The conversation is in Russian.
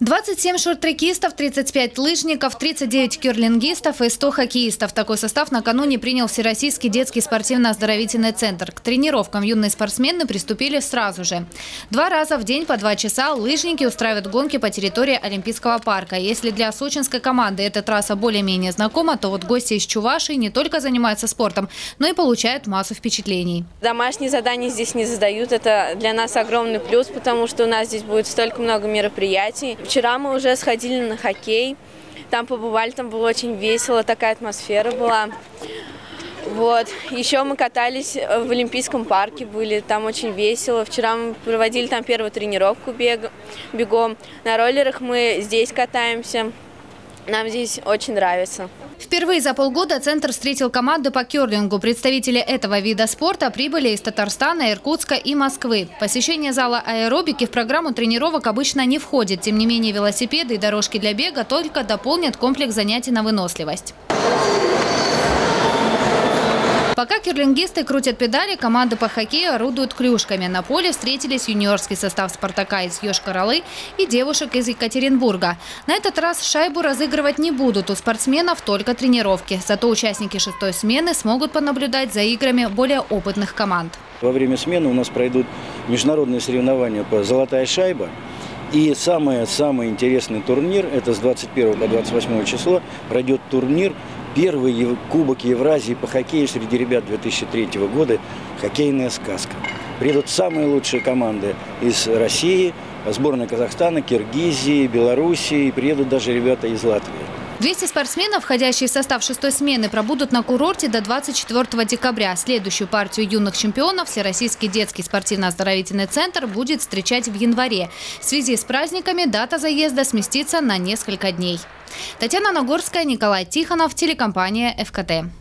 27 шорт-трекистов, 35 лыжников, 39 керлингистов и 100 хоккеистов. Такой состав накануне принял Всероссийский детский спортивно-оздоровительный центр. К тренировкам юные спортсмены приступили сразу же. Два раза в день по два часа лыжники устраивают гонки по территории Олимпийского парка. Если для сочинской команды эта трасса более-менее знакома, то вот гости из Чувашии не только занимаются спортом, но и получают массу впечатлений. Домашние задания здесь не задают. Это для нас огромный плюс, потому что у нас здесь будет столько много мероприятий. Вчера мы уже сходили на хоккей, там побывали, там было очень весело, такая атмосфера была. Вот. Еще мы катались в Олимпийском парке, были там очень весело. Вчера мы проводили там первую тренировку бег, бегом. На роллерах мы здесь катаемся. Нам здесь очень нравится. Впервые за полгода Центр встретил команды по керлингу. Представители этого вида спорта прибыли из Татарстана, Иркутска и Москвы. Посещение зала аэробики в программу тренировок обычно не входит. Тем не менее, велосипеды и дорожки для бега только дополнят комплекс занятий на выносливость. Пока кирлингисты крутят педали, команды по хоккею орудуют клюшками. На поле встретились юниорский состав «Спартака» из Йошкар-Олы и девушек из Екатеринбурга. На этот раз шайбу разыгрывать не будут. У спортсменов только тренировки. Зато участники шестой смены смогут понаблюдать за играми более опытных команд. Во время смены у нас пройдут международные соревнования по «Золотая шайба». И самый-самый интересный турнир, это с 21 по 28 число, пройдет турнир Первый Кубок Евразии по хоккею среди ребят 2003 года «Хоккейная сказка». Приедут самые лучшие команды из России, сборная Казахстана, Киргизии, Белоруссии, приедут даже ребята из Латвии. 200 спортсменов, входящие в состав шестой смены, пробудут на курорте до 24 декабря. Следующую партию юных чемпионов Всероссийский детский спортивно-оздоровительный центр будет встречать в январе. В связи с праздниками дата заезда сместится на несколько дней. Татьяна Нагорская, Николай Тихонов, телекомпания «ФКТ».